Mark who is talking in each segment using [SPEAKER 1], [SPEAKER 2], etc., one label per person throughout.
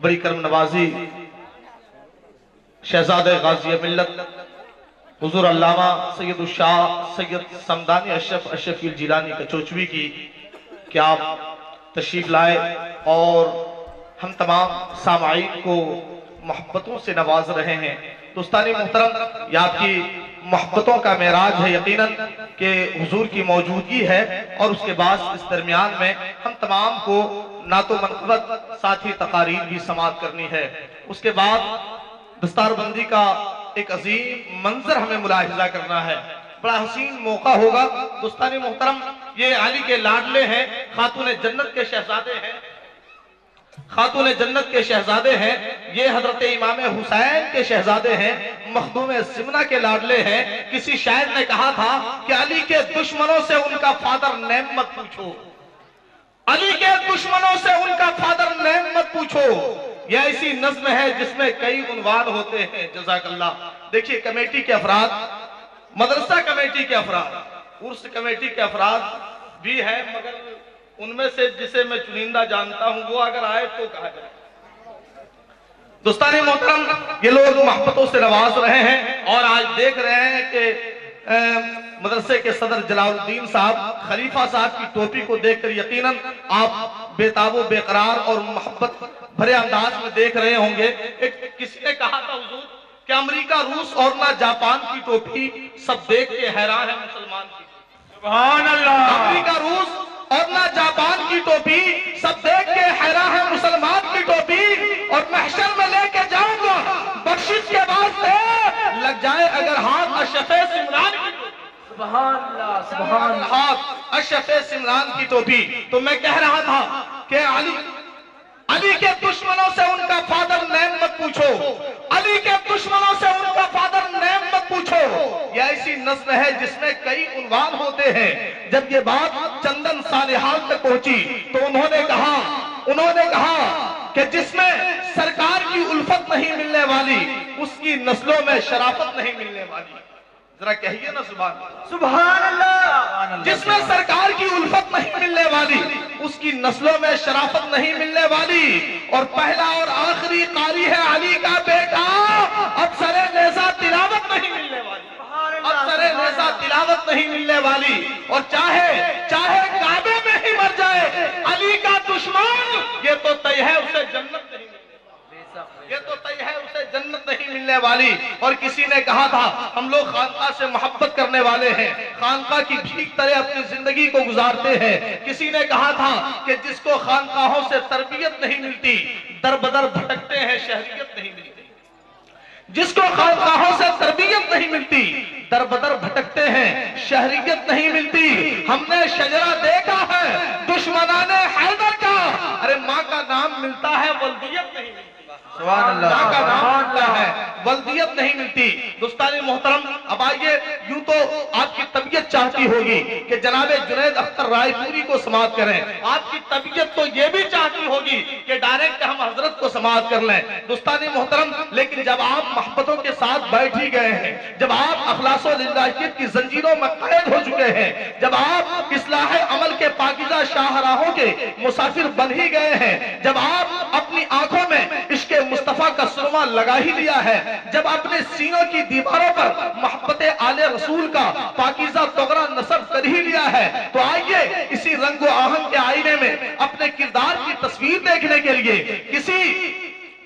[SPEAKER 1] بڑی کرم نوازی شہزاد غازی ملت، حضور علامہ سید الشاہ سید سمدانی اشرف اشرفی الجیلانی کچوچوی کی کہ آپ تشریف لائے اور ہم تمام سامعین کو محبتوں سے نواز رہے ہیں۔ دوستانی محترم، یہ آپ کی محبتوں کا معراج ہے یقیناً کہ حضور کی موجودگی ہے اور اس کے بعد اس درمیان میں ہم تمام کو نعت و منقبت ساتھی تقاریر بھی سماعت کرنی ہے۔ اس کے بعد دستار بندی کا ایک عظیم منظر ہمیں ملاحظہ کرنا ہے۔ بڑا حسین موقع ہوگا۔ دوستانی محترم، یہ علی کے لاڈلے ہیں، خاتون جنت کے شہزادے ہیں۔ خاتون جنت کے شہزادے ہیں، یہ حضرت امام حسین کے شہزادے ہیں، مخدوم سمنہ کے لاڈلے ہیں۔ کسی شاعر نے کہا تھا کہ علی کے دشمنوں سے ان کا فادر نیم مت پوچھو۔ علی کے دشمنوں سے ان کا فادر نیم مت پوچھو۔ یہ ایسی نظم ہے جس میں کئی عنوان ہوتے ہیں۔ جزاک اللہ۔ دیکھیے کمیٹی کے افراد، مدرسہ کمیٹی کے افراد عرص کمیٹی کے افراد بھی ہیں، مگر ان میں سے جسے میں چنندہ جانتا ہوں وہ اگر آئے تو کہا جائے۔ دوستانی محترم یہ لوگ محبتوں سے نواز رہے ہیں اور آج دیکھ رہے ہیں کہ مدرسے کے صدر جلال الدین صاحب خلیفہ صاحب کی ٹوپی کو دیکھ کر یقیناً آپ بے تاب و بے قرار اور محبت بھرے انداز میں دیکھ رہے ہوں گے۔ کسی نے کہا تھا حضور کہ امریکہ روس اور نہ جاپان کی ٹوپی سب دیکھ کے حیران ہے مسلمان کی۔
[SPEAKER 2] سبحان اللہ!
[SPEAKER 1] امریکہ روس اور نہ جاپان کی ٹوپی سب دیکھ کے حیران ہے مسلمان کی ٹوپی، اور محشر میں لے کے جاؤں گا۔ بخشش کے واسطے لگ جائے اگر ہاتھ اشف سمران کی ٹوپی۔
[SPEAKER 2] سبحان اللہ سبحان اللہ۔
[SPEAKER 1] ہاتھ اشف سمران کی ٹوپی۔ تو میں کہہ رہا تھا کہ علی علی کے دشمنوں سے ان کا فادر نیم مت پوچھو۔ علی کے دشمنوں سے ان کا فادر نیم مت پوچھو۔ یہ ایسی نظم ہے جس میں کئی عنوان ہوتے ہیں۔ جب یہ بات چندن صالحال تک پہنچی تو انہوں نے کہا، انہوں نے کہا کہ جس میں سرکار کی الفت نہیں ملنے والی، اس کی نسلوں میں شرافت نہیں ملنے والی۔ ذرا کہیے نا سبحان اللہ۔
[SPEAKER 2] سبحان اللہ۔
[SPEAKER 1] جس میں سرکار کی الفت نہیں ملنے والی اس کی نسلوں میں شرافت نہیں ملنے والی۔ اور پہلا اور آخری قاری ہے علی کا بیٹا اب سر نیزہ تلاوت نہیں ملنے والی۔ اب سر نیزہ تلاوت نہیں ملنے والی۔ اور چاہے چاہے کعبے میں ہی مر جائے علی کا دشمن یہ تو طے ہے اسے جنت نہیں ملنے یہ تو طے ہے، اسے جنت نہیں ملنے والی۔ اور کسی نے کہا تھا، ہم لوگ خانقاہ سے محبت کرنے والے ہیں۔ خانقاہ کی بھیک طرح اپنی زندگی کو گزارتے ہیں۔ کسی نے کہا تھا کہ جس کو خانقاہوں سے تربیت نہیں ملتی، در بدر بھٹکتے ہیں، شہریت نہیں ملتی۔ جس کو خانقاہوں سے تربیت نہیں ملتی، در بدر بھٹکتے ہیں، شہریت نہیں ملتی۔ ہم نے شجرہ دیکھا ہے، دشمنان حیدر کا۔ ارے ماں کا نام ملتا ہے، ولدیت نہیں ملتی۔
[SPEAKER 2] سبحان اللہ.
[SPEAKER 1] کا نام ہے. ولدیت نہیں ملتی. دوستانی محترم اب آئیے یوں تو آپ کی طبیعت چاہتی ہوگی کہ جناب جنید اختر رائے پوری کو سماعت کریں۔ آپ کی طبیعت تو یہ بھی چاہتی ہوگی کہ ڈائریکٹ ہم حضرت کو سماعت کر لیں۔ دوستانی محترم لیکن جب آپ محبتوں کے ساتھ بیٹھ ہی گئے ہیں جب آپ اخلاص و للہیت کی زنجیروں میں قید ہو چکے ہیں جب آپ اصلاح عمل کے پاکیزہ شاہراہوں کے مسافر بن ہی گئے ہیں جب آپ اپنی آنکھوں میں عشق مصطفیٰ کا سرما لگا ہی لیا ہے۔ جب اپنے سینوں کی دیواروں پر محبت آل رسول کا پاکیزہ تغرا نصب کر ہی لیا ہے، تو آئیے اسی رنگ و آہن کے آئینے میں اپنے کردار کی تصویر دیکھنے کے لیے۔ کسی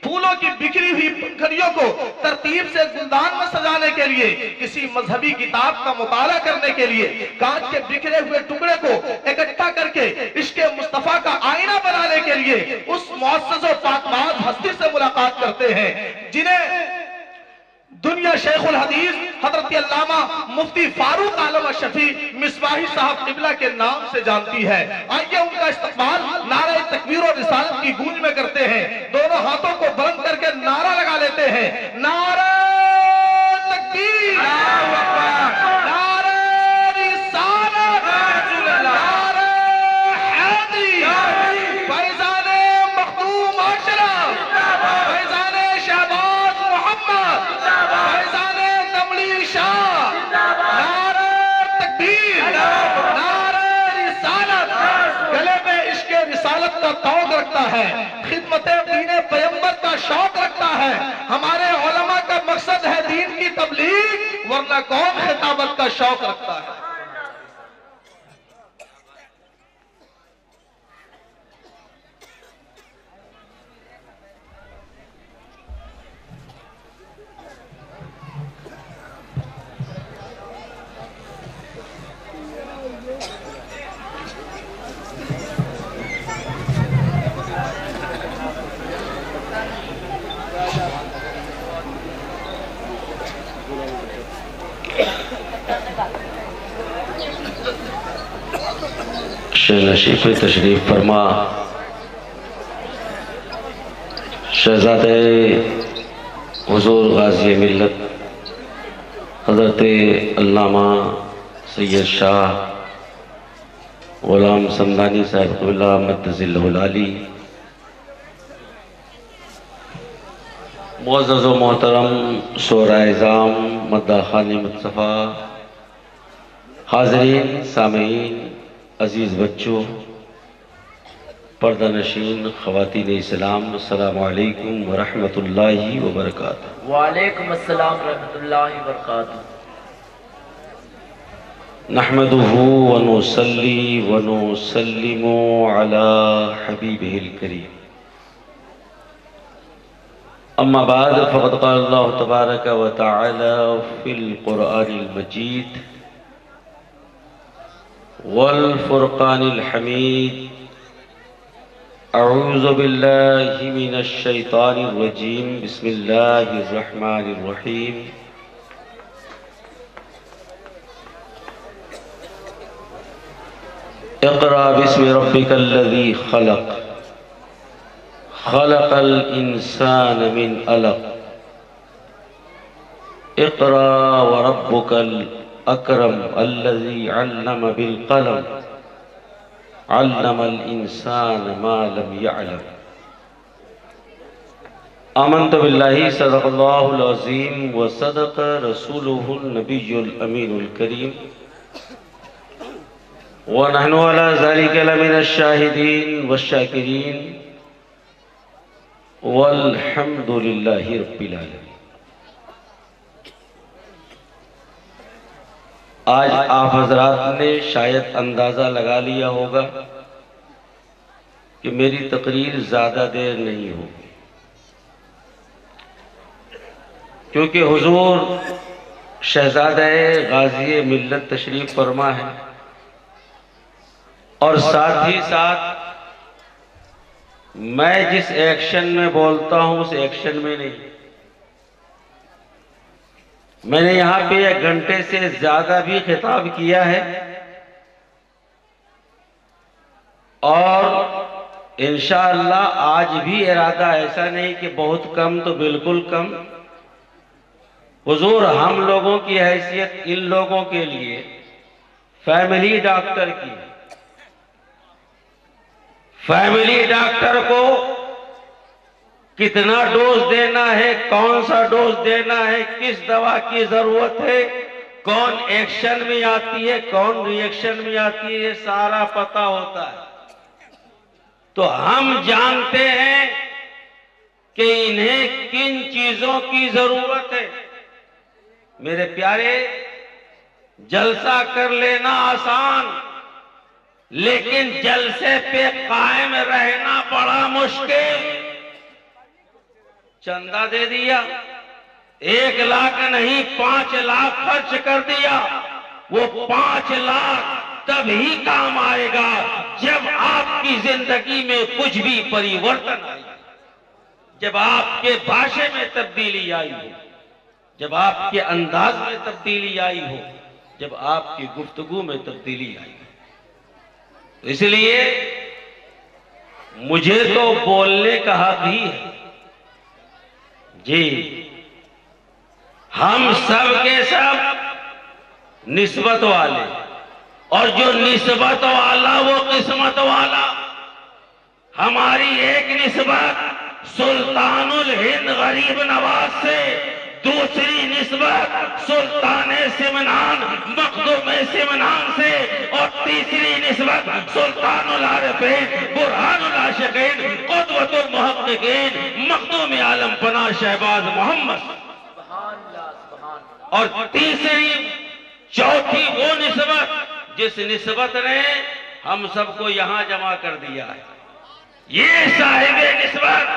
[SPEAKER 1] پھولوں کی بکھری ہوئی پنکھڑیوں کو ترتیب سے گلدان میں سجانے کے لیے، کسی مذہبی کتاب کا مطالعہ کرنے کے لیے کانچ کے بکھرے ہوئے ٹکڑے کو اکٹھا کر کے عشق مصطفیٰ کا آئینہ بنانے کے لیے اس معزز و پاکباز ہستی سے ملاقات کرتے ہیں، جنہیں دنیا شیخ الحدیث حضرت علامہ مفتی فاروق عالم شفیع مصباحی صاحب قبلہ کے نام سے جانتی ہے۔ آئیے ان کا استقبال نعرہ تکبیر و رسالت کی گونج میں کرتے ہیں۔ دونوں ہاتھوں کو بلند کر کے نعرہ لگا لیتے ہیں۔ نعرہ کا توق رکھتا ہے۔ خدمت دین پیمبر کا شوق رکھتا ہے۔ ہمارے علماء کا مقصد ہے دین کی تبلیغ، ورنہ کون خطابت کا شوق رکھتا ہے؟
[SPEAKER 3] نشیف تشریف فرما۔ شہزاد حضور غازی ملت، حضرت علامہ سید شاہ غلام سمدانی صاحب قبلہ مدزل العلی معزز و محترم سورہ اعظام مدہ مصطفیٰ، حاضرین، سامعین عزیز بچوں پردہ نشین خواتین اسلام السلام علیکم ورحمۃ اللہ وبرکاتہ۔
[SPEAKER 2] وعلیکم السلام ورحمۃ اللہ وبرکاتہ۔
[SPEAKER 3] نحمده ونصلي ونسلم على حبيبه الكريم أما بعد فقد قال الله تبارك وتعالى في القرآن المجيد والفرقان الحميد. أعوذ بالله من الشيطان الرجيم. بسم الله الرحمن الرحيم. اقرأ باسم ربك الذي خلق. خلق الإنسان من ألق. اقرأ وربك الأكرم الذي علم بالقلم، علم الإنسان ما لم يعلم. آمنت بالله، صدق الله العظيم، وصدق رسوله النبي الأمين الكريم. ونحن على ذلك لمن الشاهدين والشاكرين. والحمد لله رب العالمين. آج آپ حضرات نے شاید اندازہ لگا لیا ہوگا کہ میری تقریر زیادہ دیر نہیں ہوگی۔ کیونکہ حضور شہزادہ غازی ملت تشریف فرما ہے اور ساتھ ہی ساتھ میں جس ایکشن میں بولتا ہوں اس ایکشن میں نہیں۔ میں نے یہاں پہ ایک گھنٹے سے زیادہ بھی خطاب کیا ہے۔ اور انشاءاللہ آج بھی ارادہ ایسا نہیں کہ بہت کم تو بالکل کم۔ حضور ہم لوگوں کی حیثیت ان لوگوں کے لیے، فیملی ڈاکٹر کی۔ فیملی ڈاکٹر کو کتنا ڈوز دینا ہے، کون سا ڈوز دینا ہے، کس دوا کی ضرورت ہے، کون ایکشن میں آتی ہے، کون ریئیکشن میں آتی ہے، یہ سارا پتا ہوتا ہے۔ تو ہم جانتے ہیں کہ انہیں کن چیزوں کی ضرورت ہے۔ میرے پیارے، جلسہ کر لینا آسان، لیکن جلسے پہ قائم رہنا بڑا مشکل۔ چندہ دے دیا، ایک لاکھ نہیں، پانچ لاکھ خرچ کر دیا۔ وہ پانچ لاکھ تب ہی کام آئے گا، جب آپ کی زندگی میں کچھ بھی پریورتن آئی۔ جب آپ کے بھاشے میں تبدیلی آئی ہو، جب آپ کے انداز میں تبدیلی آئی ہو، جب آپ کی گفتگو میں تبدیلی آئی ہو۔ اس لیے مجھے تو بولنے کا حق ہی ہے۔ جی۔ ہم سب کے سب نسبت والے۔ اور جو نسبت والا وہ قسمت والا۔ ہماری ایک نسبت سلطان الہند غریب نواز سے۔ دوسری نسبت سلطان سمنان، مخدوم سمنان سے، اور تیسری نسبت سلطان العارفین برحان العاشقین قدوت المحققین، مخدوم عالم پناہ شہباز محمد۔ اور تیسری، چوتھی وہ نسبت جس نسبت نے ہم سب کو یہاں جمع کر دیا ہے۔ یہ صاحب نسبت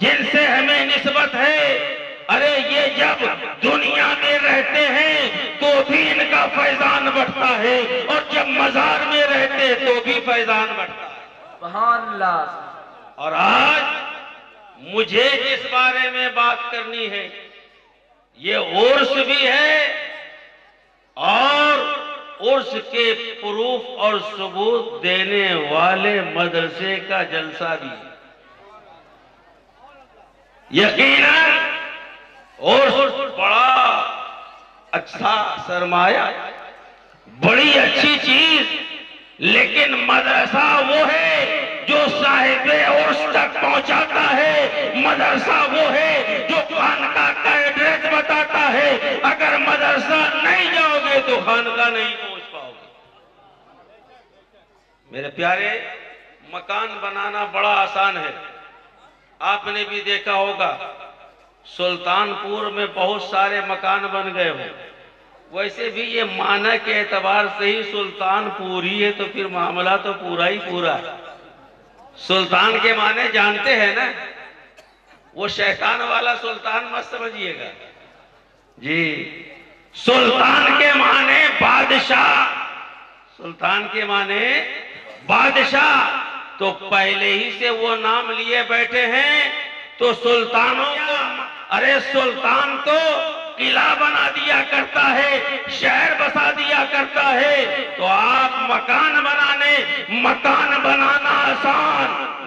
[SPEAKER 3] جن سے ہمیں نسبت ہے ارے یہ جب دنیا میں رہتے ہیں تو بھی ان کا فیضان بڑھتا ہے اور جب مزار میں رہتے تو بھی فیضان بڑھتا ہے۔
[SPEAKER 2] سبحان اللہ۔
[SPEAKER 3] اور آج مجھے جس بارے میں بات کرنی ہے۔ یہ عرس بھی ہے اور عرس کے پروف اور ثبوت دینے والے مدرسے کا جلسہ بھی ہے۔ یقیناً عرس بڑا اچھا سرمایہ، بڑی اچھی چیز، لیکن مدرسہ وہ ہے جو صاحب عرس تک پہنچاتا ہے۔ مدرسہ وہ ہے جو خانقاہ کا ایڈریس بتاتا ہے۔ اگر مدرسہ نہیں جاؤ گے تو خانقاہ نہیں پہنچ پاؤ گے۔ میرے پیارے، مکان بنانا بڑا آسان ہے۔ آپ نے بھی دیکھا ہوگا سلطان پور میں بہت سارے مکان بن گئے ہوں۔ ویسے بھی یہ معنی کے اعتبار سے ہی سلطان پوری ہے تو پھر معاملہ تو پورا ہی پورا ہے۔ سلطان کے معنی جانتے ہیں نا؟ وہ شیطان والا سلطان مت سمجھیے گا۔ جی۔ سلطان کے معنی بادشاہ۔ سلطان کے معنی بادشاہ۔ تو پہلے ہی سے وہ نام لیے بیٹھے ہیں تو سلطانوں کو ارے سلطان تو قلعہ بنا دیا کرتا ہے، شہر بسا دیا کرتا ہے، تو آپ مکان بنانے، مکان بنانا آسان۔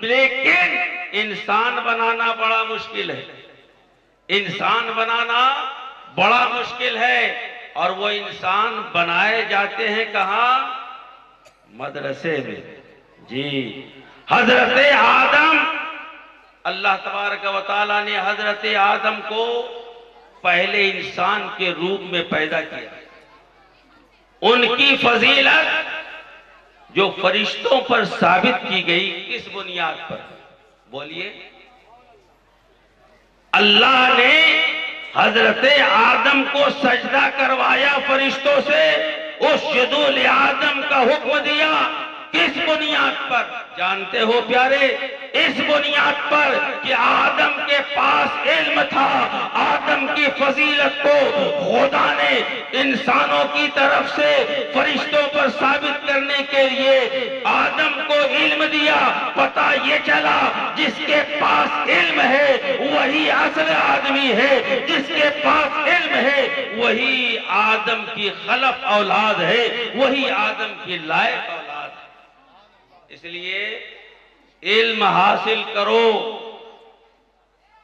[SPEAKER 3] لیکن انسان بنانا بڑا مشکل ہے۔ انسان بنانا بڑا مشکل ہے۔ اور وہ انسان بنائے جاتے ہیں کہاں؟ مدرسے میں۔ جی۔ حضرت آدم اللہ تبارک و تعالیٰ نے حضرت آدم کو پہلے انسان کے روپ میں پیدا کیا۔ ان کی فضیلت جو فرشتوں پر ثابت کی گئی کس بنیاد پر۔ بولیے۔ اللہ نے حضرت آدم کو سجدہ کروایا فرشتوں سے، اس شدول آدم کا حکم دیا۔ کس بنیاد پر۔ جانتے ہو پیارے، اس بنیاد پر کہ آدم کے پاس علم تھا۔ آدم کی فضیلت کو خدا نے انسانوں کی طرف سے فرشتوں پر ثابت کرنے کے لیے آدم کو علم دیا۔ پتا یہ چلا، جس کے پاس علم ہے، وہی اصل آدمی ہے۔ جس کے پاس علم ہے، وہی آدم کی خلف اولاد ہے۔ وہی آدم کی لائق اولاد اس لیے علم حاصل کرو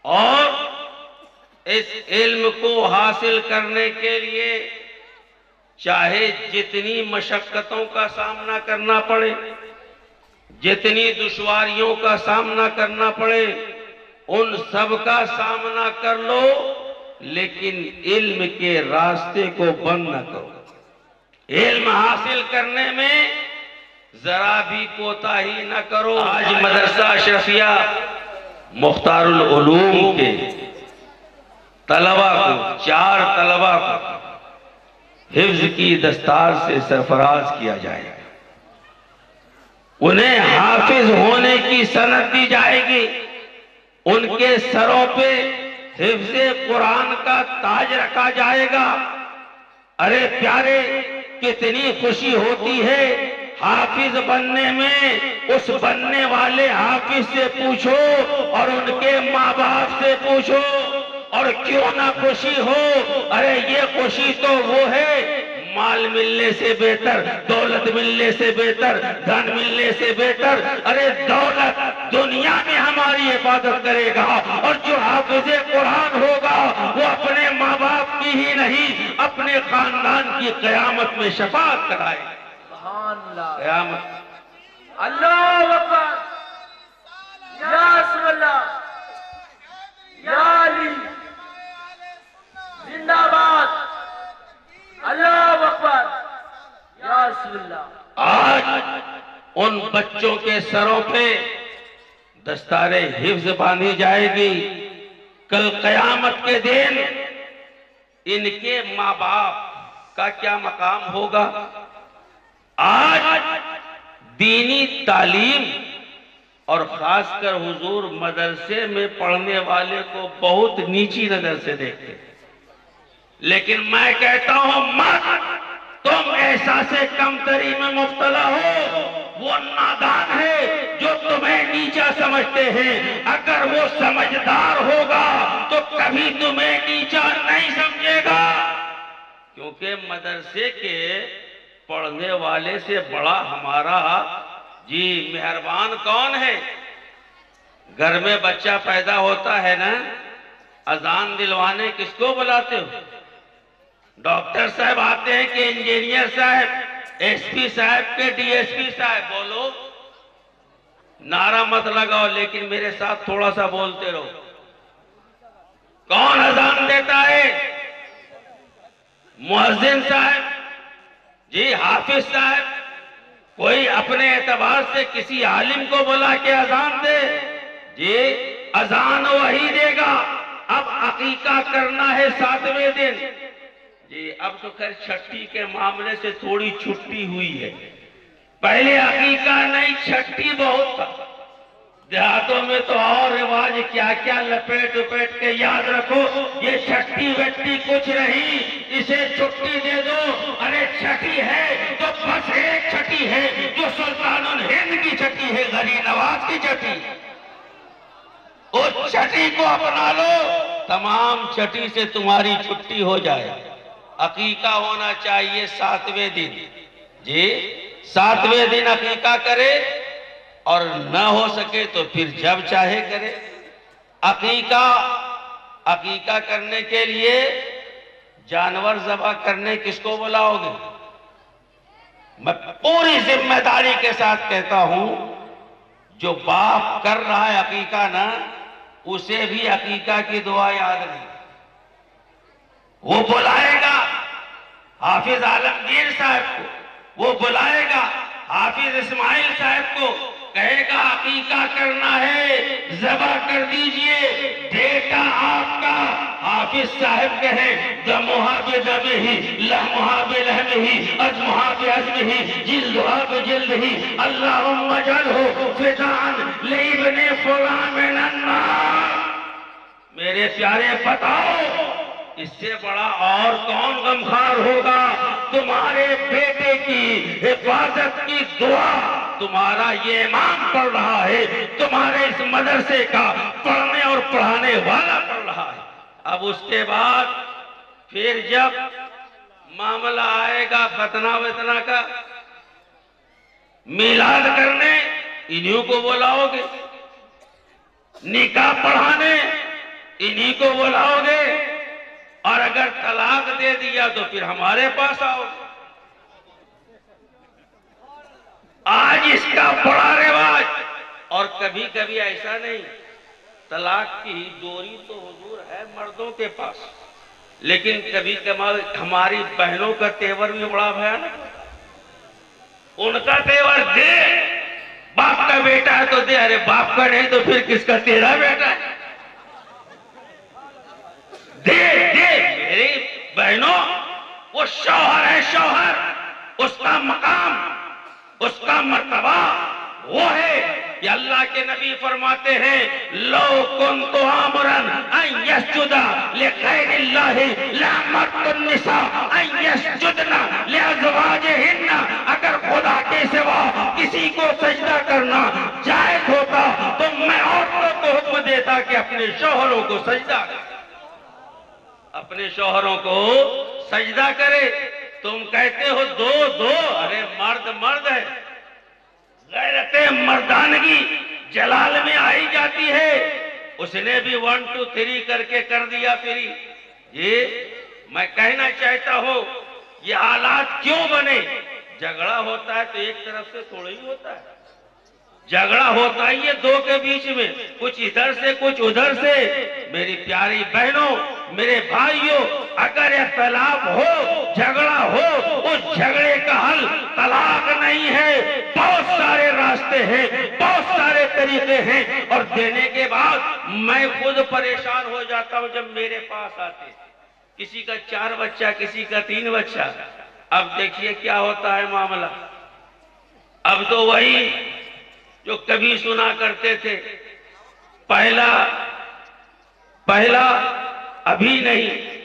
[SPEAKER 3] اور اس علم کو حاصل کرنے کے لیے چاہے جتنی مشقتوں کا سامنا کرنا پڑے، جتنی دشواریوں کا سامنا کرنا پڑے، ان سب کا سامنا کر لو، لیکن علم کے راستے کو بند نہ کرو۔ علم حاصل کرنے میں ذرا بھی کوتا ہی نہ کرو۔ آج مدرسہ اشرفیہ مختار العلوم کے طلبہ کو، چار طلبہ کو حفظ کی دستار سے سرفراز کیا جائے گا۔ انہیں حافظ ہونے کی سنت دی جائے گی۔ ان کے سروں پہ حفظ قرآن کا تاج رکھا جائے گا۔ ارے پیارے، کتنی خوشی ہوتی ہے حافظ بننے میں، اس بننے والے حافظ سے پوچھو اور ان کے ماں باپ سے پوچھو اور کیوں نہ خوشی ہو؟ ارے، یہ خوشی تو وہ ہے، مال ملنے سے بہتر، دولت ملنے سے بہتر، دھن ملنے سے بہتر۔ ارے، دولت دنیا میں ہماری عبادت کرے گا اور جو حافظ قرآن ہوگا، وہ اپنے ماں باپ کی ہی نہیں، اپنے خاندان کی قیامت میں شفاعت کرائے گا۔ قیامت
[SPEAKER 2] اللہ اکبر. یا رسول اللہ. یا علی. زندہ باد. اللہ اکبر. یا رسول اللہ.
[SPEAKER 3] آج ان بچوں کے سروں پہ دستار حفظ باندھی جائے گی. کل قیامت کے دن ان کے ماں باپ کا کیا مقام ہوگا؟ آج دینی تعلیم اور خاص کر حضور مدرسے میں پڑھنے والے کو بہت نیچی نظر سے دیکھتے ہیں۔ لیکن میں کہتا ہوں، مت! تم احساس کمتری میں مبتلا ہو۔ وہ نادان ہے جو تمہیں نیچا سمجھتے ہیں۔ اگر وہ سمجھدار ہوگا تو کبھی تمہیں نیچا نہیں سمجھے گا۔ کیونکہ مدرسے کے پڑھنے والے سے بڑا ہمارا جی مہربان کون ہے؟ گھر میں بچہ پیدا ہوتا ہے نا، اذان دلوانے کس کو بلاتے ہو؟ ڈاکٹر صاحب آتے ہیں کہ انجینئر صاحب، ایس پی صاحب کے ڈی ایس پی صاحب، بولو۔ نعرہ مت لگاؤ، لیکن میرے ساتھ تھوڑا سا بولتے رہو۔ کون اذان دیتا ہے؟ مؤذن صاحب جی حافظ صاحب، کوئی اپنے اعتبار سے کسی عالم کو بلا کے اذان دے؟ جی اذان وہی دے گا۔ اب عقیقہ کرنا ہے ساتویں دن۔ جی اب تو خیر چھٹی کے معاملے سے تھوڑی چھٹی ہوئی ہے۔ پہلے عقیقہ نہیں، چھٹی بہت تھا۔ دیہاتوں میں تو اور رواج، کیا کیا لپیٹ وپیٹ کے یاد رکھو، یہ چھٹی وٹی کچھ نہیں، اسے چھٹی دے دو۔ ارے چھٹی ہے تو بس ایک چھٹی ہے، جو سلطان الہند کی چھٹی ہے غنی نواز کی چھٹی۔ اس چھٹی کو اپنا لو، تمام چھٹی سے تمہاری چھٹی ہو جائے۔ عقیقہ ہونا چاہیے ساتویں دن۔ جی ساتویں دن عقیقہ کرے۔ اور نہ ہو سکے تو پھر جب چاہے کرے۔ عقیقہ عقیقہ کرنے کے لیے جانور ذبح کرنے کس کو بلاؤ گے میں پوری ذمہ داری کے ساتھ کہتا ہوں، جو باپ کر رہا ہے عقیقہ نا، اسے بھی عقیقہ کی دعا یاد نہیں وہ بلائے گا حافظ عالمگیر صاحب کو، وہ بلائے گا حافظ اسماعیل صاحب کو کہے گا، عقیقہ کرنا ہے، ذبح کر دیجیے، بیٹا آپ کا. حافظ صاحب کہے دمہا بے دم ہی لہمہا بے لہم ہی ازمہا بے ازم ہی جلدہا بے جلد ہی، اللہم جل ہو فدان لیبن فلان من النار. میرے پیارے بتاؤ اس سے بڑا اور کون غمخار ہوگا؟ تمہارے بیٹے کی حفاظت کی دعا تمہارا یہ امام پڑھ رہا ہے، تمہارے اس مدرسے کا پڑھنے اور پڑھانے والا پڑھ رہا ہے۔ اب اس کے بعد پھر جب معاملہ آئے گا فتنہ وتنا کا، میلاد کرنے انہوں کو بلاؤ گے۔ نکاح پڑھانے، انہی کو بلاؤ گے۔ اور اگر طلاق دے دیا تو پھر ہمارے پاس آؤ۔ آج اس کا بڑا رواج۔ اور کبھی کبھی ایسا نہیں، طلاق کی ڈوری تو حضور ہے مردوں کے پاس۔ لیکن کبھی کبھی ہماری بہنوں کا تیور بھی بڑا بھیانک۔ ان کا تیور دے، باپ کا بیٹا ہے تو دے، ارے باپ کا نہیں تو پھر کس کا تیرا بیٹا ہے؟ دے دے میری بہنوں، وہ شوہر ہے شوہر، اس کا مقام، اس کا مرتبہ وہ ہے کہ اللہ کے نبی فرماتے ہیں، لو کنت امرن ان یسجد لغیر اللہ لامرت النساء، ان یسجدن لازواجہن، اگر خدا کے سوا کسی کو سجدہ کرنا جائز ہوتا تو میں عورتوں کو حکم دیتا کہ اپنے شوہروں کو سجدہ کریں اپنے شوہروں کو سجدہ کرے۔ تم کہتے ہو، دو دو۔ ارے، مرد مرد ہے۔ غیرت مردانگی جلال میں آئی جاتی ہے۔ اس نے بھی ون ٹو تھری کر کے کر دیا پھر۔ یہ میں کہنا چاہتا ہوں، یہ حالات کیوں بنے؟ جھگڑا ہوتا ہے تو ایک طرف سے تھوڑا ہی ہوتا ہے۔ جھگڑا ہوتا ہی ہے دو کے بیچ میں، کچھ ادھر سے، کچھ ادھر سے۔ میری پیاری بہنوں میرے بھائیوں، اگر اختلاف ہو، جھگڑا ہو، اس جھگڑے کا حل طلاق نہیں ہے، بہت سارے راستے ہیں، بہت سارے طریقے ہیں، اور دینے کے بعد میں خود پریشان ہو جاتا ہوں جب میرے پاس آتے۔ کسی کا چار بچہ، کسی کا تین بچہ۔ اب دیکھیے کیا ہوتا ہے معاملہ۔ اب تو وہی جو کبھی سنا کرتے تھے۔ پہلا پہلا ابھی نہیں،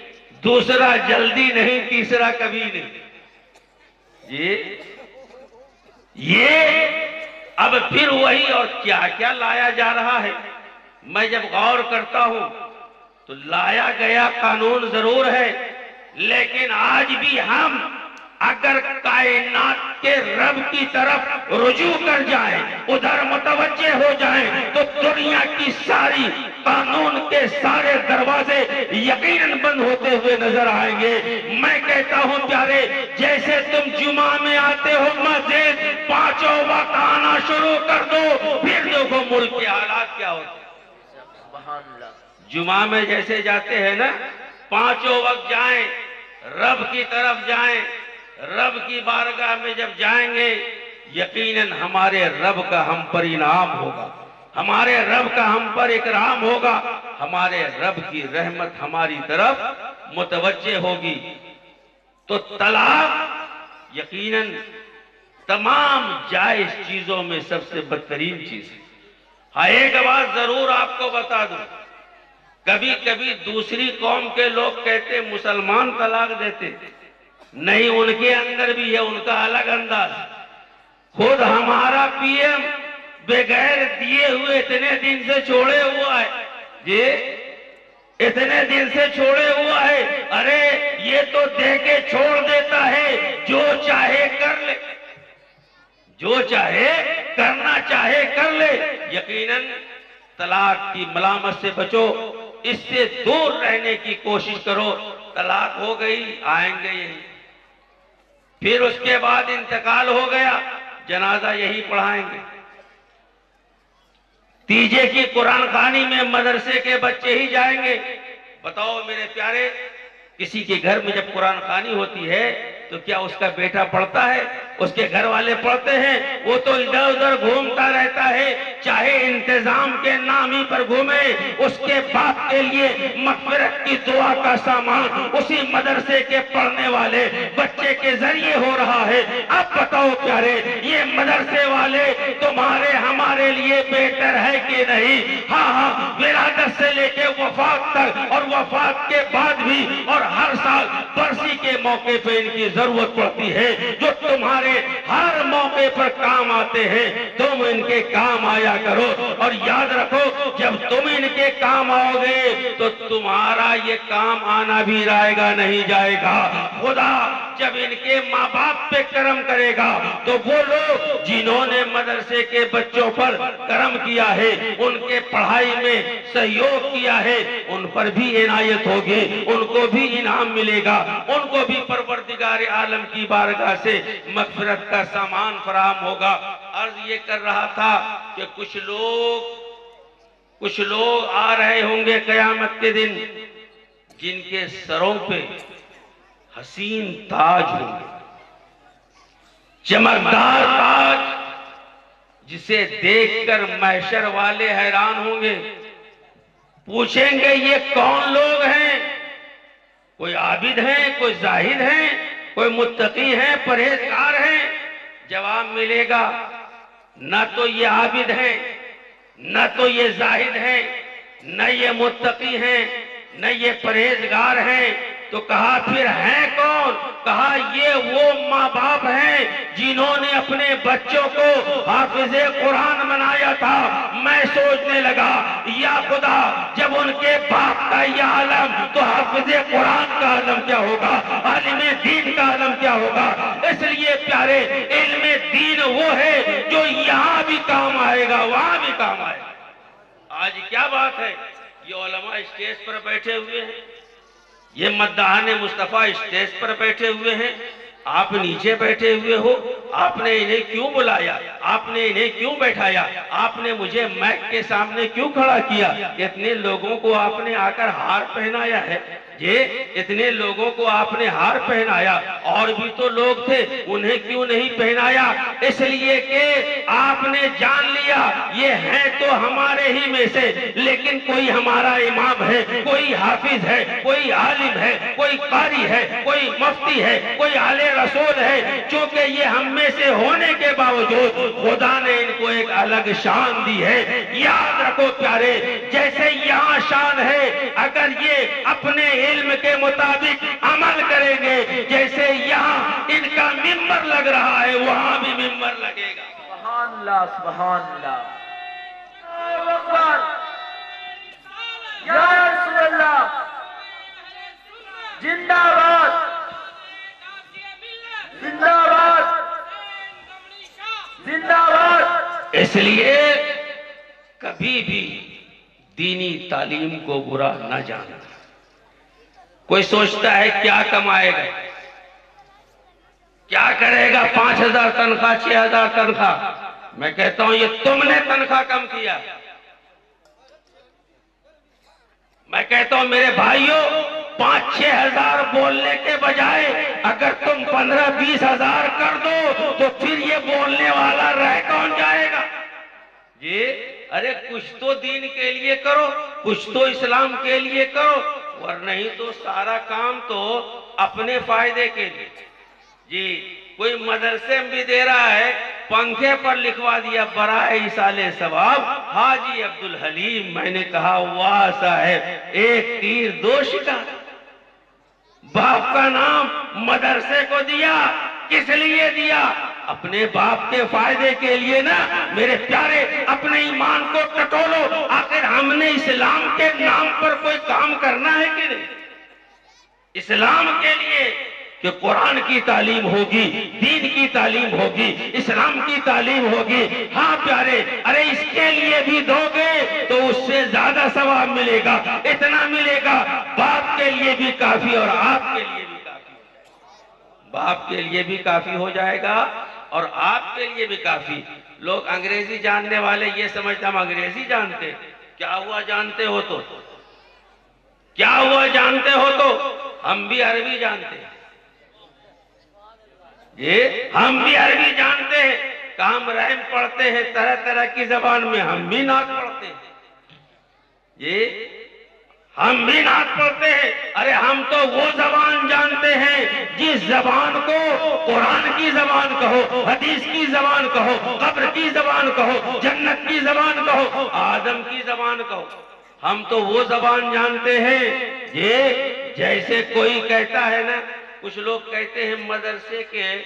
[SPEAKER 3] دوسرا جلدی نہیں، تیسرا کبھی نہیں۔ یہ یہ اب پھر وہی اور کیا کیا لایا جا رہا ہے؟ میں جب غور کرتا ہوں تو لایا گیا قانون ضرور ہے، لیکن آج بھی ہم اگر کائنات کے رب کی طرف رجوع کر جائیں، ادھر متوجہ ہو جائیں، تو دنیا کی ساری قانون کے سارے دروازے یقیناً بند ہوتے ہوئے نظر آئیں گے۔ میں کہتا ہوں پیارے جیسے تم جمعہ میں آتے ہو مسجد پانچوں وقت آنا شروع کر دو پھر دیکھو ملک کے حالات کیا ہوتے جمعہ میں جیسے جاتے ہیں نا پانچوں وقت جائیں رب کی طرف جائیں رب کی بارگاہ میں جب جائیں گے یقیناً ہمارے رب کا ہم پر انعام ہوگا۔ ہمارے رب کا ہم پر اکرام ہوگا۔ ہمارے رب کی رحمت ہماری طرف متوجہ ہوگی۔ تو طلاق یقیناً تمام جائز چیزوں میں سب سے بدترین چیز ہے۔ ہاں ایک بات ضرور آپ کو بتا دوں۔ کبھی کبھی دوسری قوم کے لوگ کہتے مسلمان طلاق دیتے نہیں، ان کے اندر بھی ہے ان کا الگ انداز خود ہمارا پی ایم بغیر دیے ہوئے اتنے دن سے چھوڑے ہوا ہے۔ جی؟ اتنے دن سے چھوڑے ہوا ہے۔ ارے، یہ تو دے کے چھوڑ دیتا ہے۔ جو چاہے کر لے۔ جو چاہے کرنا چاہے کر لے۔ یقیناً طلاق کی ملامت سے بچو۔ اس سے دور رہنے کی کوشش کرو۔ طلاق ہو گئی، آئیں گے یہی۔ پھر اس کے بعد انتقال ہو گیا۔ جنازہ یہی پڑھائیں گے۔ تیجے کی قرآن خانی میں مدرسے کے بچے ہی جائیں گے۔ بتاؤ میرے پیارے، کسی کے گھر میں جب قرآن خانی ہوتی ہے تو کیا اس کا بیٹا پڑھتا ہے؟ اس کے گھر والے پڑھتے ہیں، وہ تو ادھر ادھر گھومتا رہتا ہے، چاہے انتظام کے نام ہی پر گھومے، اس کے باپ کے لیے مغفرت کی دعا کا سامان اسی مدرسے کے پڑھنے والے بچے کے ذریعے ہو رہا ہے۔ اب بتاؤ پیارے، یہ مدرسے والے تمہارے ہمارے لیے بہتر ہے کہ نہیں؟ ہاں ہاں ولادت سے لے کے وفات تک اور وفات کے بعد بھی اور ہر سال برسی کے موقع پہ ان کی ضرورت پڑتی ہے، جو تمہارے ہر موقع پر کام آتے ہیں۔ تم ان کے کام آیا کرو۔ اور یاد رکھو، جب تم ان کے کام آؤ گے، تو تمہارا یہ کام آنا بھی رائے گا، نہیں جائے گا۔ خدا جب ان کے ماں باپ پہ کرم کرے گا، تو وہ لوگ جنہوں نے مدرسے کے بچوں پر کرم کیا ہے، ان کے پڑھائی میں سہیوگ کیا ہے، ان پر بھی عنایت ہوگی، ان کو بھی انعام ملے گا، ان کو بھی پروردگار عالم کی بارگاہ سے مغفرت کا سامان فراہم ہوگا۔ عرض یہ کر رہا تھا کہ کچھ لوگ کچھ لوگ آ رہے ہوں گے قیامت کے دن، جن کے سروں پہ حسین تاج ہوں گے۔ چمکدار تاج، جسے دیکھ کر محشر والے حیران ہوں گے۔ پوچھیں گے یہ کون لوگ ہیں؟ کوئی عابد ہیں، کوئی زاہد ہیں؟ کوئی متقی ہیں، پرہیزگار ہیں؟ جواب ملے گا، نہ تو یہ عابد ہیں، نہ تو یہ زاہد ہیں، نہ یہ متقی ہیں، نہ یہ پرہیزگار ہیں۔ تو کہا پھر ہیں کون؟ کہا یہ وہ ماں باپ ہیں جنہوں نے اپنے بچوں کو حافظ قرآن بنایا تھا۔ میں سوچنے لگا، یا خدا، جب ان کے باپ کا یہ عالم، تو حافظ قرآن کا عالم کیا ہوگا؟ عالم دین کا عالم کیا ہوگا؟ اس لیے پیارے، علم دین وہ ہے جو یہاں بھی کام آئے گا، وہاں بھی کام آئے گا۔ آج کیا بات ہے؟ یہ علماء اسٹیج پر بیٹھے ہوئے ہیں۔ یہ مدعان مصطفیٰ اسٹیج پر بیٹھے ہوئے ہیں۔ آپ نیچے بیٹھے ہوئے ہو۔ آپ نے انہیں کیوں بلایا؟ آپ نے انہیں کیوں بیٹھایا؟ آپ نے مجھے میک کے سامنے کیوں کھڑا کیا؟ اتنے لوگوں کو آپ نے آ کر ہار پہنایا ہے؟ یہ اتنے لوگوں کو آپ نے ہار پہنایا، اور بھی تو لوگ تھے، انہیں کیوں نہیں پہنایا؟ اس لیے کہ آپ نے جان لیا، یہ ہے تو ہمارے ہی میں سے، لیکن کوئی ہمارا امام ہے، کوئی حافظ ہے، کوئی عالم ہے، کوئی قاری ہے، کوئی مفتی ہے، کوئی آل رسول ہے، چونکہ یہ ہم میں سے ہونے کے باوجود خدا نے ان کو ایک الگ شان دی ہے۔ یاد رکھو پیارے، جیسے یہاں شان ہے، اگر یہ اپنے علم کے مطابق عمل کریں گے۔ جیسے یہاں ان کا ممبر لگ رہا ہے وہاں بھی ممبر لگے گا۔
[SPEAKER 2] سبحان اللہ سبحان اللہ یا رسول اللہ۔ زندہ باد۔ زندہ باد۔ زندہ باد۔
[SPEAKER 3] اس لیے کبھی بھی دینی تعلیم کو برا نہ جانا کوئی سوچتا ہے کیا کمائے گا؟ کیا کرے گا؟ پانچ ہزار تنخواہ، چھ ہزار تنخواہ۔ میں کہتا ہوں، یہ تم نے تنخواہ کم کیا۔ میں کہتا ہوں، میرے بھائیوں پانچ چھ ہزار بولنے کے بجائے اگر تم پندرہ بیس ہزار کر دو تو پھر یہ بولنے والا رہ کون جائے گا؟ جی؟ ارے کچھ تو دین کے لیے کرو، کچھ تو اسلام کے لیے کرو اور نہیں تو سارا کام تو اپنے فائدے کے لیے۔ جی کوئی مدرسے میں بھی دے رہا ہے، پنکھے پر لکھوا دیا، برائے اسال ثواب، حاجی عبد الحلیم میں نے کہا، واہ صاحب، ایک تیر دو شکار۔ باپ کا نام مدرسے کو دیا، کس لیے دیا؟ اپنے باپ کے فائدے کے لیے نا، میرے پیارے، اپنے ایمان کو ٹٹولو آخر ہم نے اسلام کے نام پر کوئی کام کرنا ہے کہ نہیں؟ اسلام کے لیے کہ قرآن کی تعلیم ہوگی، دین کی تعلیم ہوگی، اسلام کی تعلیم ہوگی۔ ہاں پیارے، ارے اس کے لیے بھی دو گے تو اس سے زیادہ ثواب ملے گا، اتنا ملے گا۔ باپ کے لیے بھی کافی اور آپ کے لیے بھی کافی۔ باپ کے لیے بھی کافی ہو جائے گا۔ اور آپ کے لیے بھی کافی۔ لوگ انگریزی جاننے والے، یہ سمجھتے ہم انگریزی جانتے۔ کیا ہوا جانتے ہو تو؟ کیا ہوا جانتے ہو تو؟ ہم بھی عربی جانتے ہیں۔ یہ ہم بھی عربی جانتے ہیں۔ کام رحم پڑھتے ہیں، طرح طرح کی زبان میں ہم بھی نعت پڑھتے ہیں۔ یہ ہم بھی نعت پڑھتے ہیں۔ ارے، ہم تو وہ زبان جانتے ہیں، جس زبان کو قرآن کی زبان کہو، حدیث کی زبان کہو، قبر کی زبان کہو، جنت کی زبان کہو، آدم کی زبان کہو۔ ہم تو وہ زبان جانتے ہیں، یہ جیسے کوئی کہتا ہے نا، کچھ لوگ کہتے ہیں مدرسے کے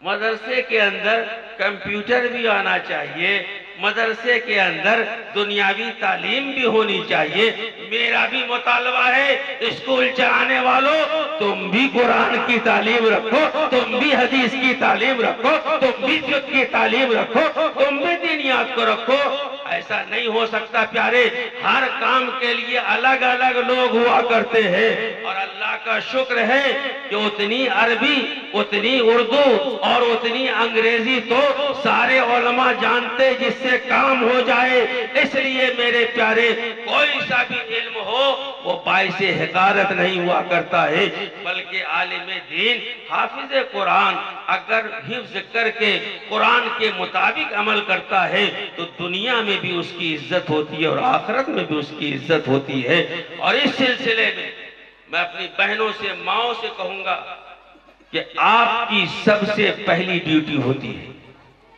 [SPEAKER 3] مدرسے کے اندر کمپیوٹر بھی آنا چاہیے۔ مدرسے کے اندر دنیاوی تعلیم بھی ہونی چاہیے۔ میرا بھی مطالبہ ہے اسکول چلانے والوں، تم بھی قرآن کی تعلیم رکھو، تم بھی حدیث کی تعلیم رکھو، تم بھی فقہ کی تعلیم رکھو، تم بھی دینیات کو رکھو۔ ایسا نہیں ہو سکتا پیارے، ہر کام کے لیے الگ الگ لوگ ہوا کرتے ہیں۔ اور اللہ کا شکر ہے کہ اتنی عربی، اتنی اردو اور اتنی انگریزی تو سارے علماء جانتے جس سے کام ہو جائے۔ اس لیے میرے پیارے، کوئی سا بھی علم ہو، وہ باعث حقارت نہیں ہوا کرتا ہے، بلکہ عالم دین، حافظ قرآن اگر حفظ کر کے قرآن کے مطابق عمل کرتا ہے، تو دنیا میں بھی اس کی عزت ہوتی ہے اور آخرت میں بھی اس کی عزت ہوتی ہے۔ اور اس سلسلے میں میں اپنی بہنوں سے، ماؤں سے کہوں گا کہ آپ کی سب سے پہلی ڈیوٹی ہوتی ہے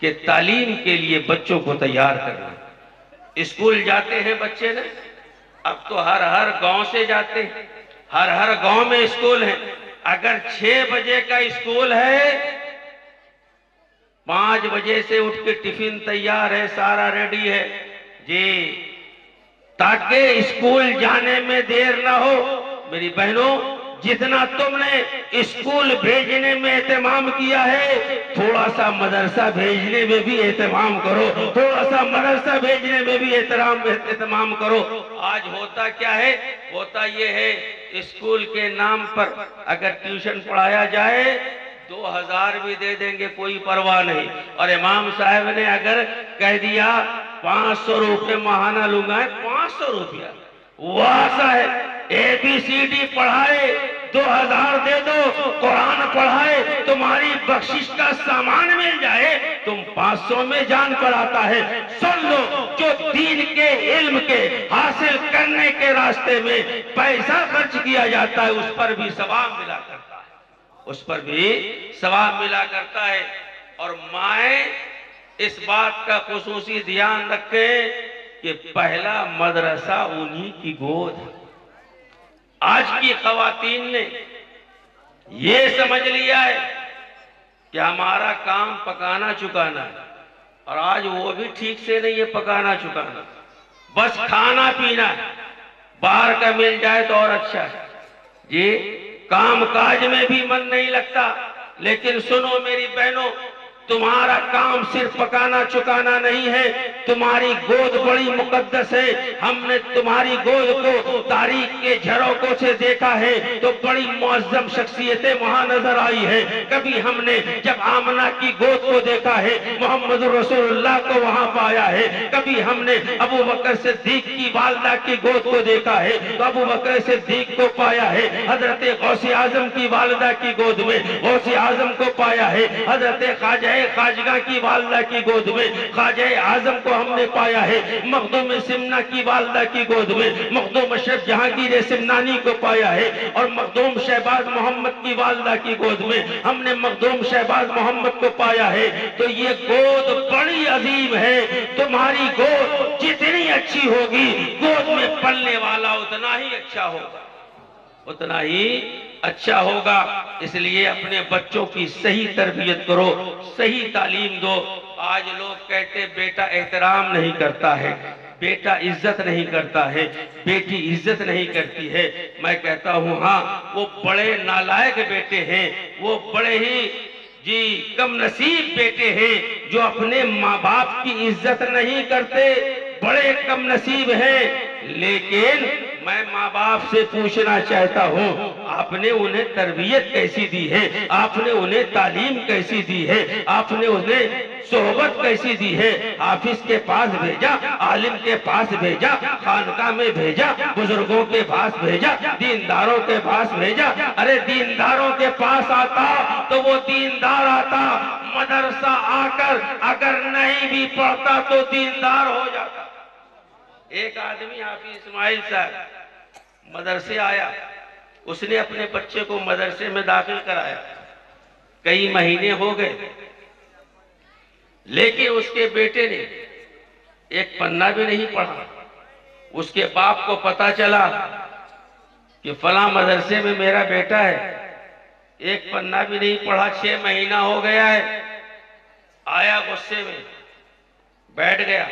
[SPEAKER 3] کہ تعلیم کے لیے بچوں کو تیار کرنا۔ اسکول جاتے ہیں بچے نا؟ اب تو ہر ہر گاؤں سے جاتے ہیں، ہر ہر گاؤں میں اسکول ہے اگر چھ بجے کا اسکول ہے، پانچ بجے سے اٹھ کے ٹفن تیار ہے، سارا ریڈی ہے۔ جی تاکہ اسکول جانے میں دیر نہ ہو۔ میری بہنوں جتنا تم نے اسکول بھیجنے میں اہتمام کیا ہے، تھوڑا سا مدرسہ بھیجنے میں بھی اہتمام کرو، تھوڑا سا مدرسہ بھیجنے میں بھی احترام اہتمام کرو۔ آج ہوتا کیا ہے؟ ہوتا یہ ہے، اسکول کے نام پر اگر ٹیوشن پڑھایا جائے، دو ہزار بھی دے دیں گے، کوئی پرواہ نہیں۔ اور امام صاحب نے اگر کہہ دیا، پانچ سو روپے ماہانہ لوں گا، پانچ سو روپیہ۔ وہ آسا ہے۔ اے بی سی ڈی پڑھائے، دو ہزار دے دو، قرآن پڑھائے، تمہاری بخشش کا سامان مل جائے، تم پانچ سو میں جان پڑھاتا ہے۔ سن لو جو دین کے، علم کے، حاصل کرنے کے راستے میں پیسہ خرچ کیا جاتا ہے، اس پر بھی ثواب ملا کرتا ہے۔ اس پر بھی ثواب ملا کرتا ہے۔ اور مائیں، اس بات کا خصوصی دھیان رکھیں۔ کہ پہلا مدرسہ انہی کی گود آج کی خواتین نے یہ سمجھ لیا ہے کہ ہمارا کام پکانا چکانا ہے اور آج وہ بھی ٹھیک سے نہیں ہے پکانا چکانا۔ بس کھانا پینا ہے، باہر کا مل جائے تو اور اچھا ہے۔ جی کام کاج میں بھی من نہیں لگتا، لیکن سنو میری بہنوں تمہارا کام صرف پکانا چکانا نہیں ہے، تمہاری گود بڑی مقدس ہے۔ ہم نے تمہاری گود کو تاریخ کے جھروکوں سے دیکھا ہے، تو بڑی معظم شخصیتیں وہاں نظر آئی ہے کبھی ہم نے جب آمنہ کی گود کو دیکھا ہے، محمد رسول اللہ کو وہاں پایا ہے۔ کبھی ہم نے ابو بکر صدیق کی والدہ کی گود کو دیکھا ہے، تو ابو بکر صدیق کو پایا ہے۔ حضرت غوث اعظم کی والدہ کی گود میں غوث اعظم کو پایا ہے۔ حضرت خواجہ خواجگاہ کی والدہ کی گود میں۔ خواجہ اعظم کو ہم نے پایا ہے مخدوم سمنا کی والدہ کی گود میں۔ مخدوم اشرف جہانگیر سمنانی کو پایا ہے اور مخدوم شہباز محمد کی والدہ کی گود میں۔ ہم نے مخدوم شہباز محمد کو پایا ہے۔ تو یہ گود بڑی عظیم ہے۔ تمہاری گود جتنی اچھی ہوگی، گود میں پلنے والا اتنا ہی اچھا ہوگا۔ اتنا ہی اچھا ہوگا۔ اس لیے اپنے بچوں کی صحیح تربیت کرو، صحیح تعلیم دو۔ آج لوگ کہتے بیٹا احترام نہیں کرتا ہے، بیٹا عزت نہیں کرتا ہے، بیٹی عزت نہیں کرتی ہے۔ میں کہتا ہوں ہاں وہ بڑے نالائق بیٹے ہیں، وہ بڑے ہی جی کم نصیب بیٹے ہیں جو اپنے ماں باپ کی عزت نہیں کرتے۔ بڑے کم نصیب ہیں، لیکن میں ماں باپ سے پوچھنا چاہتا ہوں، آپ نے انہیں تربیت کیسی دی ہے؟ آپ نے انہیں تعلیم کیسی دی ہے؟ آپ نے انہیں صحبت کیسی دی ہے؟ حافظ کے پاس بھیجا، عالم کے پاس بھیجا، خانقاہ میں بھیجا، بزرگوں کے پاس بھیجا، دینداروں کے پاس بھیجا۔ ارے، دینداروں کے پاس آتا تو وہ دیندار آتا۔ مدرسہ آ کر اگر نہیں بھی پڑھتا تو دیندار ہو جاتا۔ ایک آدمی حافظ اسماعیل صاحب مدرسے آیا۔ اس نے اپنے بچے کو مدرسے میں داخل کرایا۔ کئی مہینے ہو گئے۔ لیکن اس کے بیٹے نے ایک پنہ بھی نہیں پڑھا۔ اس کے باپ کو پتا چلا کہ فلاں مدرسے میں میرا بیٹا ہے۔ ایک پنہ بھی نہیں پڑھا۔ چھ مہینہ ہو گیا ہے۔ آیا غصے میں، بیٹھ گیا۔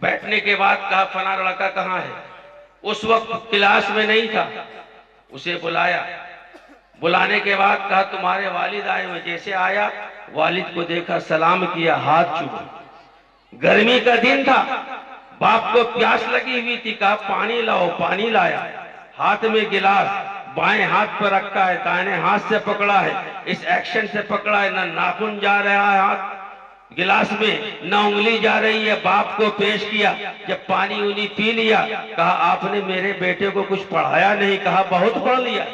[SPEAKER 3] بیٹھنے کے بعد کہا، فلاں لڑکا کہاں ہے؟ اس وقت کلاس میں نہیں تھا۔ اسے بلایا۔ بلانے کے بعد کہا، تمہارے والد آئے ہوئے۔ جیسے آیا، والد کو دیکھا، سلام کیا، ہاتھ چوما گرمی کا دن تھا۔ باپ کو پیاس لگی ہوئی تھی۔ کہا، پانی لاؤ، پانی لایا۔ ہاتھ میں گلاس، بائیں ہاتھ پر رکھا ہے، دائیں ہاتھ سے پکڑا ہے۔ اس ایکشن سے پکڑا ہے، نہ ناخن جا رہا ہے ہاتھ۔ گلاس میں نہ انگلی جا رہی ہے، باپ کو پیش کیا، جب پانی انہی پی لیا، کہا، آپ نے میرے بیٹے کو کچھ پڑھایا نہیں، کہا، بہت پڑھ لیا۔